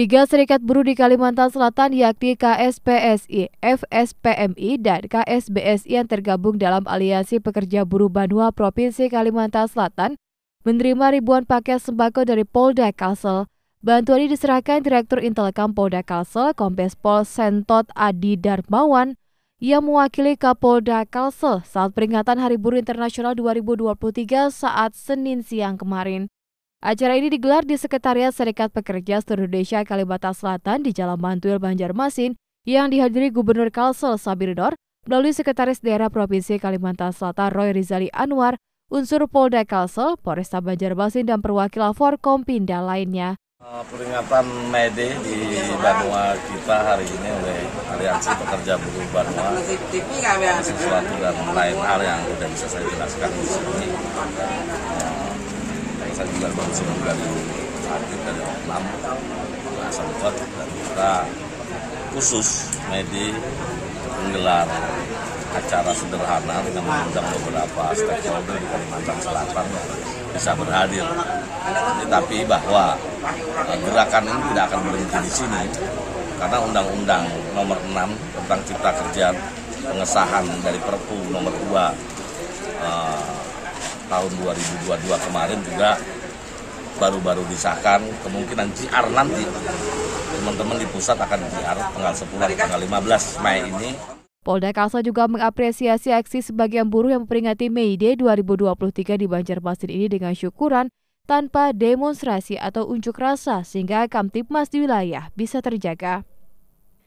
Tiga serikat buruh di Kalimantan Selatan yakni KSPSI, FSPMI, dan KSBSI yang tergabung dalam Aliansi Pekerja Buruh Banua Provinsi Kalimantan Selatan menerima ribuan paket sembako dari Polda Kalsel. Bantuan ini diserahkan Direktur Intelkam Polda Kalsel, Kombes Pol Sentot Adi Darmawan, yang mewakili Kapolda Kalsel saat peringatan Hari Buruh Internasional 2023 saat Senin siang kemarin. Acara ini digelar di Sekretariat Serikat Pekerja Seluruh Indonesia Kalimantan Selatan di Jalan Bantuil Banjarmasin yang dihadiri Gubernur Kalsel Sabirdor melalui Sekretaris Daerah Provinsi Kalimantan Selatan Roy Rizali Anwar, unsur Polda Kalsel, Polresta Banjarmasin, dan perwakilan Forkompinda lainnya. Eh, peringatan Mede di Banua kita hari ini oleh Aliansi Pekerja Buruh Banua sesuatu dan lain hal yang sudah bisa saya jelaskan di sini saya juga baru sembuh dari sakit dari enam sempat dan kita khusus Medi menggelar acara sederhana dengan mengundang beberapa stakeholder di Kalimantan Selatan bisa berhadir. Tetapi bahwa eh, gerakan ini tidak akan berhenti di sini karena Undang-Undang Nomor 6 tentang Cipta Kerja pengesahan dari Perpu Nomor 2 eh, tahun 2022 kemarin juga baru-baru disahkan kemungkinan JR nanti teman-teman di pusat akan JR tanggal 10 tanggal 15 Mei ini Polda Kalsel juga mengapresiasi aksi sebagian buruh yang memperingati Mei Day 2023 di Banjarmasin ini dengan syukuran tanpa demonstrasi atau unjuk rasa sehingga Kamtipmas di wilayah bisa terjaga.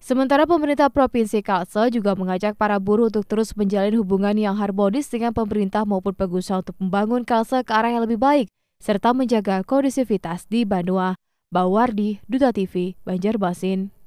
Sementara pemerintah Provinsi Kalsel juga mengajak para buruh untuk terus menjalin hubungan yang harmonis dengan pemerintah maupun pengusaha untuk membangun Kalsel ke arah yang lebih baik, serta menjaga kondisivitas di Banua. Bawardi, Duta TV, Banjarmasin.